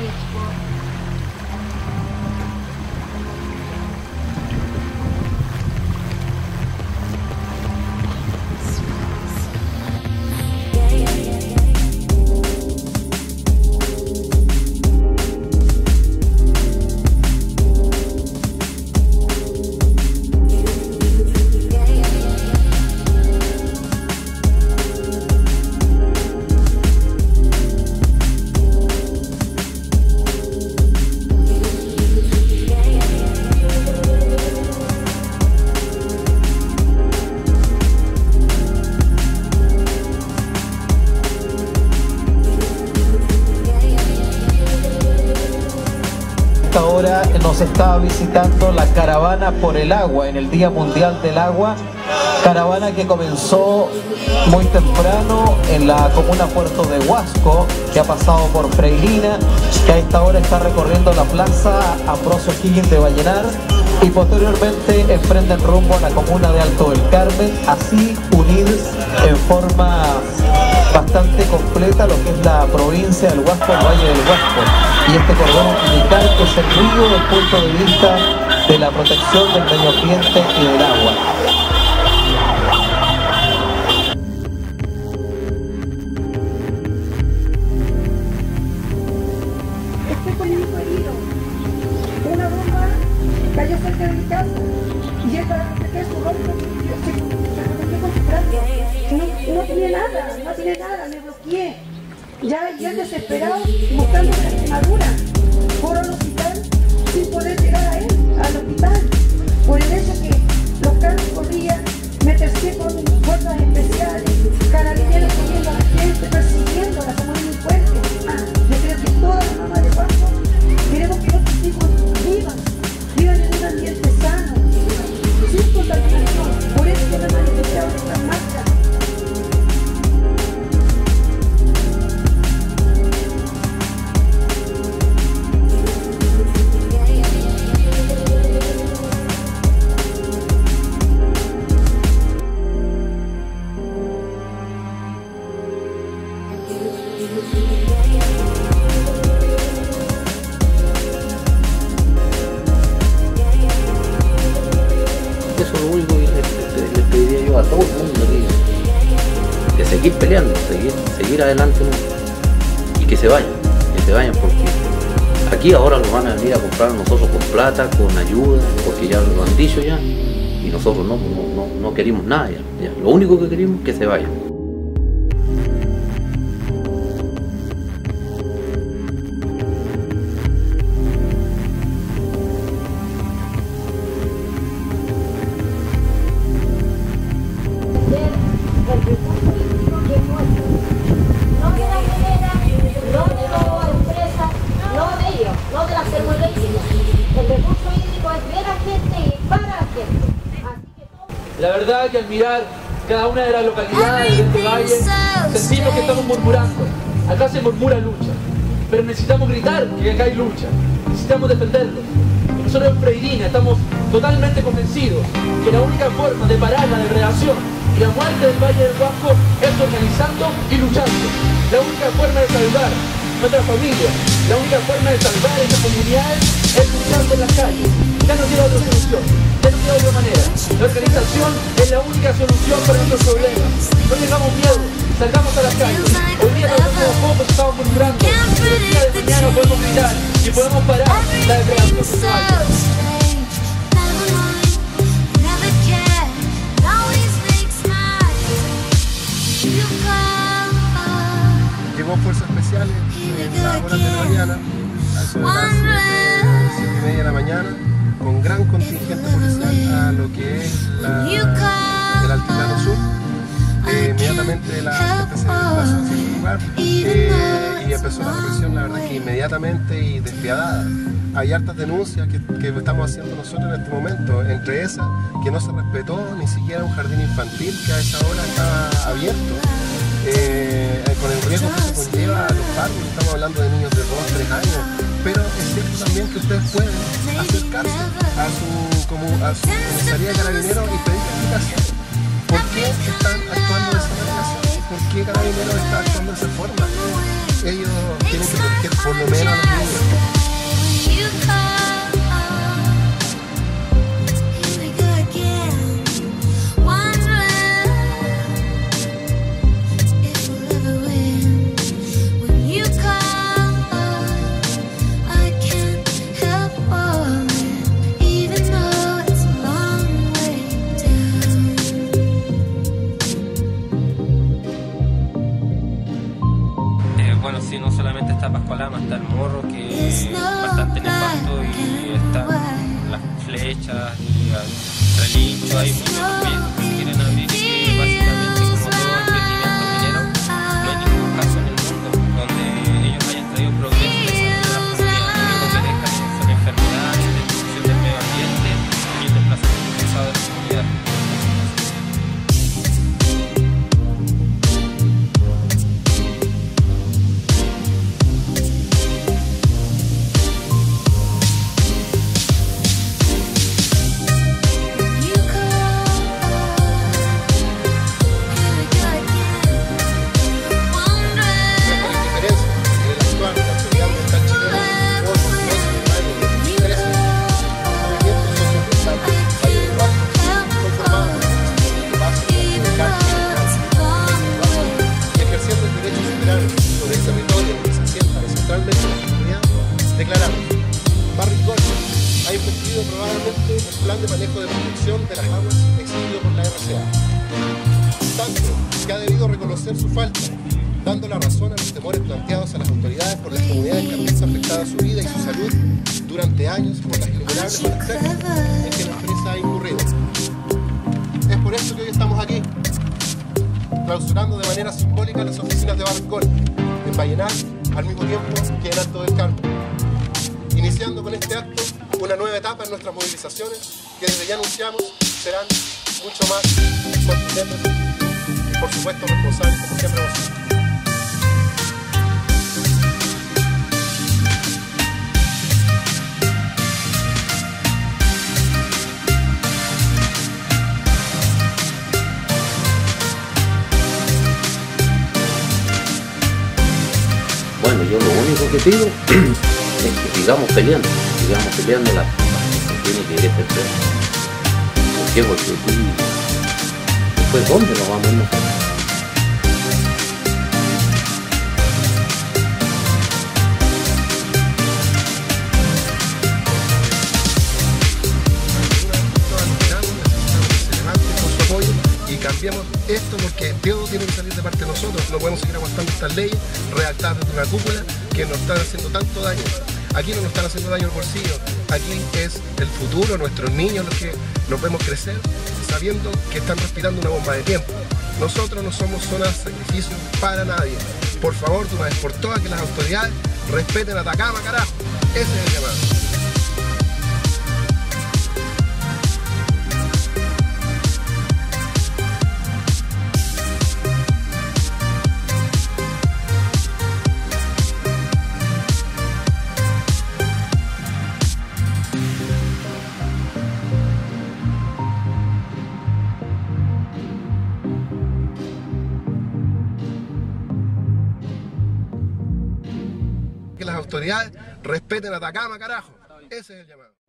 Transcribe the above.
college po. Esta nos está visitando la caravana por el agua en el Día Mundial del Agua. Caravana que comenzó muy temprano en la comuna Puerto de Huasco, que ha pasado por Freilina, que a esta hora está recorriendo la plaza Ambrosio Higgins de Vallenar y posteriormente emprenden rumbo a la comuna de Alto del Carmen, así unir en forma bastante completa lo que es la provincia del Huasco, el Valle del Huasco. Y este cordón que río desde el punto de vista de la protección del medio ambiente y del agua. Hijo herido. Una bomba cayó cerca de mi casa y proteger su rostro. No, tiene nada, no tiene nada, me. Ya, ya desesperado, buscando una quemadura. Al hospital. Por el Eso es lo único que le, le- pediría yo a todo el mundo que, que seguir peleando, seguir, seguir adelante y que se vayan, que se vayan porque aquí ahora lo van a venir a comprar nosotros con plata, con ayuda, porque ya lo han dicho ya y nosotros no, no, queremos nada ya. Lo único que queremos es que se vayan. La verdad que al mirar cada una de las localidades de este valle, sentimos que estamos murmurando. Acá se murmura lucha, pero necesitamos gritar que acá hay lucha. Necesitamos defenderlo. Nosotros en Freirina estamos totalmente convencidos que la única forma de parar la degradación y la muerte del Valle del Huasco es organizando y luchando. La única forma de salvar nuestra familia, la única forma de salvar estas comunidades es luchando en las calles. Ya no queda otra solución, queda otra manera. La organización es la única solución para nuestros problemas. No tengamos miedo, salgamos a las calles. Hoy día nos somos pocos, estamos murmurando, pero el día de mañana podemos gritar y podemos parar la degradación del valle. Llegó Fuerzas Especiales en las horas de la mañana, a de las 7 y media de la mañana, con gran contingente policial a lo que es la, el Altiplano Sur. Eh, inmediatamente la gente se desplazó hacia lugar eh, y empezó la represión, la verdad que inmediatamente y despiadada. Hay hartas denuncias que, que estamos haciendo nosotros en este momento, entre esas que no se respetó ni siquiera un jardín infantil que a esa hora estaba abierto. Eh, con el riesgo que se conlleva a los padres, estamos hablando de niños de 2, 3 años, también que ustedes pueden acercarse a su, como, a su comisaría de carabineros y pedir explicación ¿Por qué están actuando de esa manera? ¿Por qué carabineros está actuando de esa forma? Ellos tienen que proteger por lo menos a los niños. Está el morro que es bastante nefasto y están las flechas y el relincho, hay muchos que ha debido reconocer su falta, dando la razón a los temores planteados a las autoridades por las comunidades que han visto afectada su vida y su salud durante años por las innumerables prácticas en que la empresa ha incurrido. Es por eso que hoy estamos aquí, clausurando de manera simbólica las oficinas de Barcol, en Vallenar, al mismo tiempo que en Alto del Carmen. Iniciando con este acto una nueva etapa en nuestras movilizaciones que desde ya anunciamos serán mucho más contundentes por supuesto responsables como siempre sido. Bueno, yo lo único que pido es que sigamos peleando, sigamos peleando la tiene que ir. ¿Por? Porque después, ¿dónde nos vamos nosotros? Cambiemos esto porque todo tiene que salir de parte de nosotros. No podemos seguir aguantando estas leyes redactadas desde una cúpula que nos están haciendo tanto daño. Aquí no nos están haciendo daño al bolsillo, aquí es el futuro, nuestros niños los que nos vemos crecer sabiendo que están respirando una bomba de tiempo. Nosotros no somos zona de sacrificio para nadie. Por favor, de una vez por todas, que las autoridades respeten a Atacama, carajo. Ese es el llamado. Autoridades respeten Atacama, carajo. Ese es el llamado.